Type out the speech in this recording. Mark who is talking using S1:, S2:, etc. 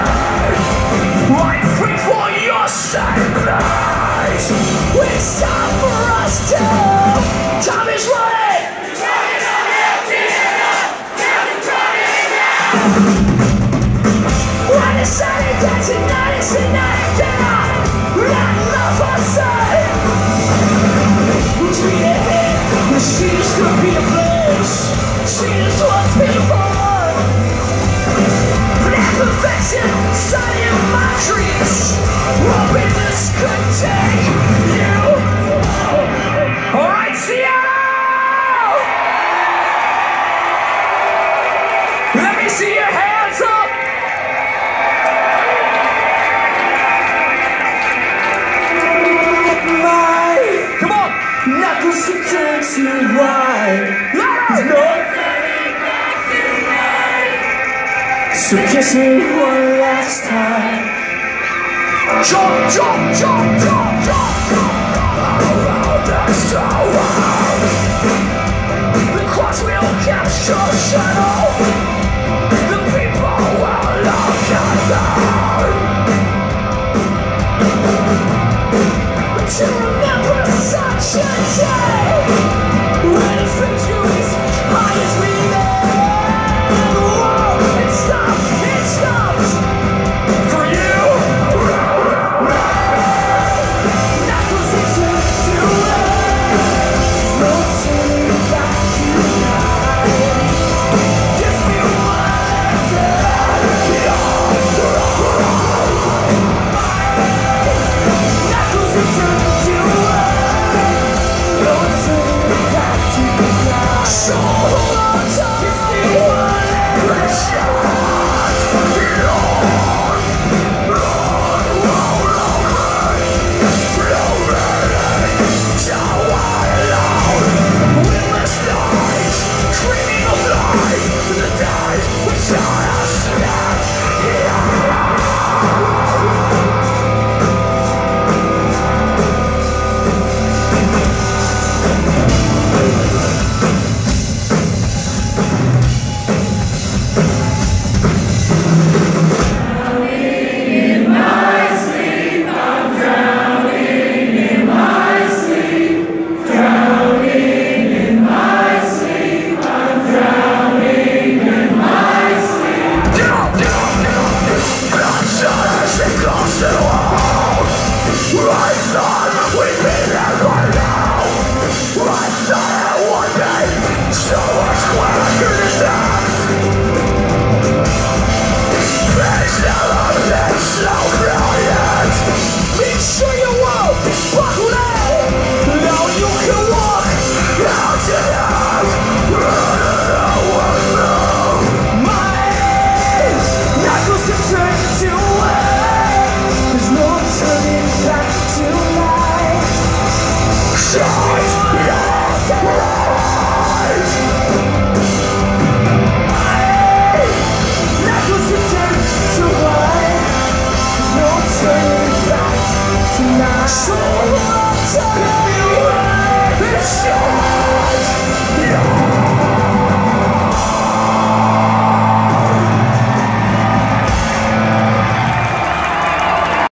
S1: I'm perfection, sunny in my dreams. Hoping this could take you. Alright, So kiss me one last time. Jump, jump, jump, jump, jump, jump. Around and surround. The cross will catch your shadow. Remember such a time